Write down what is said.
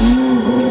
Música